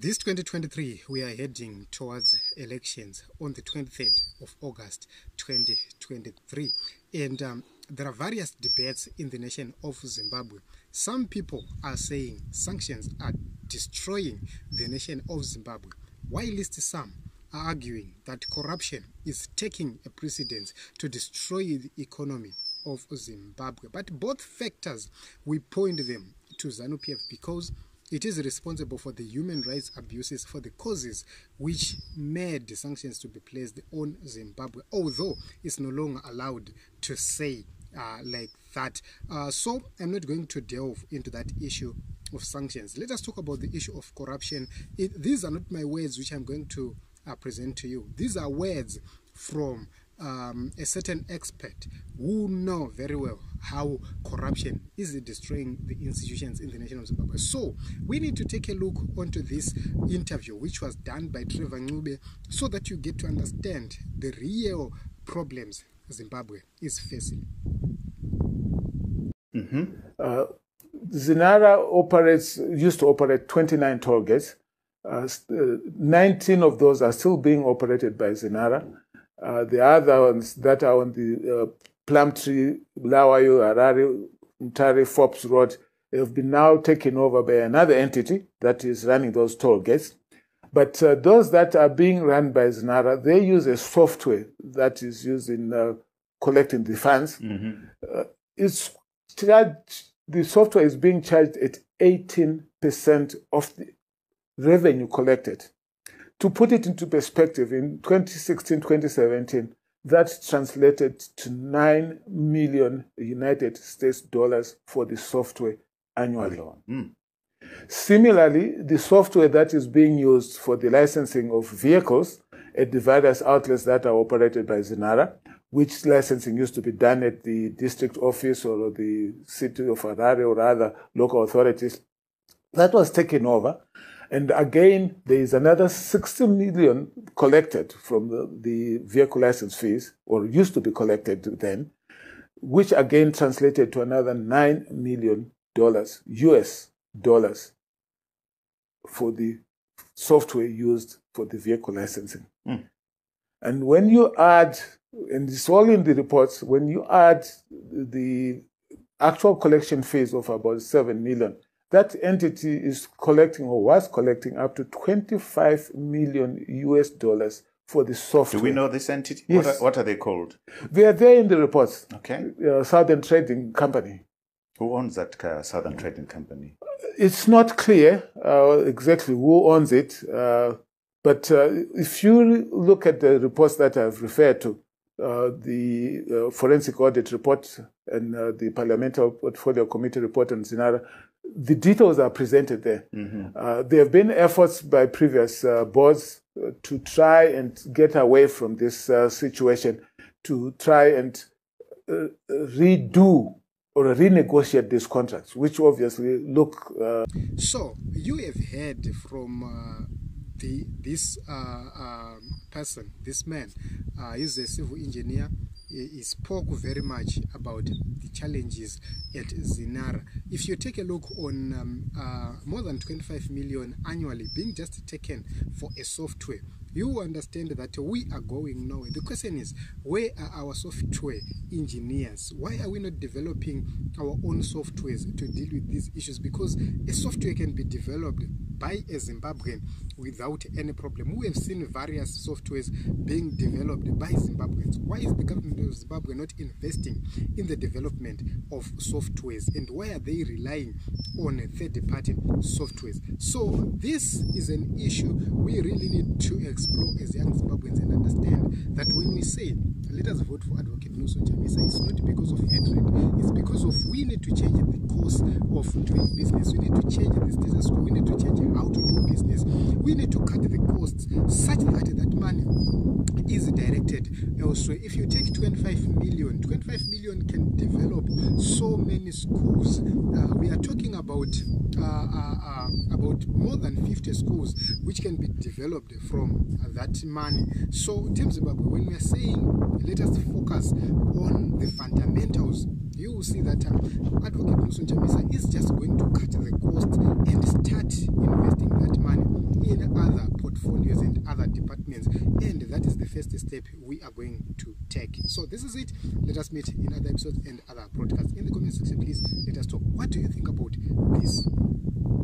This 2023, we are heading towards elections on the 23rd of August 2023. And um, there are various debates in the nation of Zimbabwe. Some people are saying sanctions are destroying the nation of Zimbabwe, whilst some are arguing that corruption is taking a precedence to destroy the economy of Zimbabwe. But both factors, we point them to ZANU PF because it is responsible for the human rights abuses for the causes which made sanctions to be placed on Zimbabwe, although it's no longer allowed to say uh, like that. Uh, so I'm not going to delve into that issue of sanctions. Let us talk about the issue of corruption. It, these are not my words which I'm going to uh, present to you. These are words from um, a certain expert who know very well how corruption is destroying the institutions in the nation of Zimbabwe. So we need to take a look onto this interview, which was done by Trevor Ncube, so that you get to understand the real problems Zimbabwe is facing. Mm-hmm. Uh, Zinara operates used to operate 29 toll gates. Uh, uh 19 of those are still being operated by Zinara. Uh, the other ones that are on the uh, Plumtree, Bulawayo, Harare, Mutare, Forbes Road have been now taken over by another entity that is running those toll gates. But uh, those that are being run by Zinara, they use a software that is used in uh, collecting the funds. Mm-hmm. Uh, it's charged, the software is being charged at 18% of the revenue collected. To put it into perspective, in 2016 2017, that translated to 9 million United States dollars for the software annually. Mm. Similarly, the software that is being used for the licensing of vehicles at the various outlets that are operated by Zinara, which licensing used to be done at the district office or the city of Harare or other local authorities, that was taken over and again, there is another 60 million collected from the, the vehicle license fees, or used to be collected then, which again translated to another $9 million US dollars for the software used for the vehicle licensing. Mm. And when you add, and it's all in the reports, when you add the actual collection fees of about 7 million, that entity is collecting or was collecting up to 25 million US dollars for the software. Do we know this entity? Yes. What are, what are they called? They are there in the reports. Okay. Uh, Southern Trading Company. Who owns that uh, Southern Trading Company? It's not clear uh, exactly who owns it, uh, but uh, if you look at the reports that I've referred to, uh, the uh, forensic audit report and uh, the parliamentary portfolio committee report on Zinara, the details are presented there. Mm-hmm. Uh, there have been efforts by previous uh, boards uh, to try and get away from this uh, situation, to try and uh, redo or renegotiate these contracts, which obviously look. Uh, so you have heard from the this um, person, this man, he's a civil engineer he spoke very much about the challenges at Zinara. If you take a look on um, uh, more than 25 million annually being just taken for a software, you understand that we are going nowhere. The question is, where are our software engineers? Why are we not developing our own softwares to deal with these issues? Because a software can be developed by a Zimbabwean without any problem. We have seen various softwares being developed by Zimbabweans. Why is the government of Zimbabwe not investing in the development of softwares? And why are they relying on third-party softwares? So this is an issue we really need to explore as young Zimbabweans and understand that when we say let us vote for Advocate Nelson Chamisa, it's not because of hatred, it's because of we need to change the course of doing business. We need to change the status quo. We need to change how to do business. We need to cut the costs such that that money is directed elsewhere. If you take 25 million, 25 million can develop so many schools. Uh, we are talking about uh, uh, uh, about more than 50 schools which can be developed from that money. So, Team Zimbabwe, when we are saying let us focus on the fundamentals you will see that um, Advocate Nelson is just going to cut the cost and start investing that money in other portfolios and other departments. And that is the first step we are going to take. So this is it. Let us meet in other episodes and other broadcasts. In the comment section, please let us talk. What do you think about this?